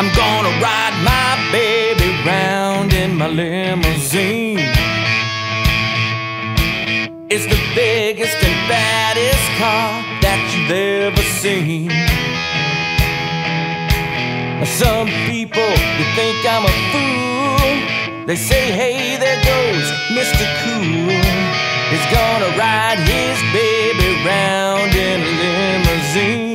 I'm gonna ride my baby round in my limousine. It's the biggest and baddest car that you've ever seen. Some people you think I'm a fool. They say, hey, there goes Mr. Cool. He's gonna ride his baby round in a limousine.